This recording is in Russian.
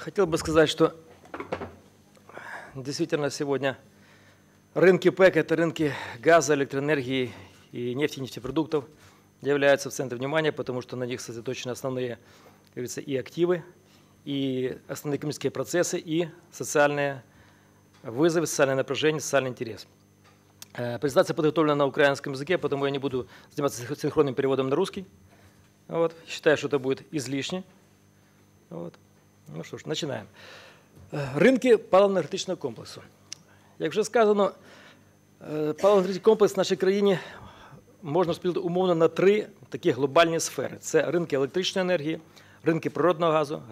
хотел бы сказать, что действительно сегодня рынки ПЭК – это рынки газа, электроэнергии и нефти нефтепродуктов являются в центре внимания, потому что на них сосредоточены основные, как говорится, и активы, и основные экономические процессы, и социальные вызовы, социальное напряжение, социальный интерес. Э, презентация подготовлена на украинском языке, потому я не буду заниматься синхронным переводом на русский. Вот. Считаю, что это будет излишне. Вот. Ну що ж, починаємо. Е, Ринки паливно-енергетичного комплексу. Як вже сказано, е, паливно-енергетичний комплекс в нашій країні можна розподілити умовно на три такі глобальні сфери: це ринки електричної енергії, ринки природного газу,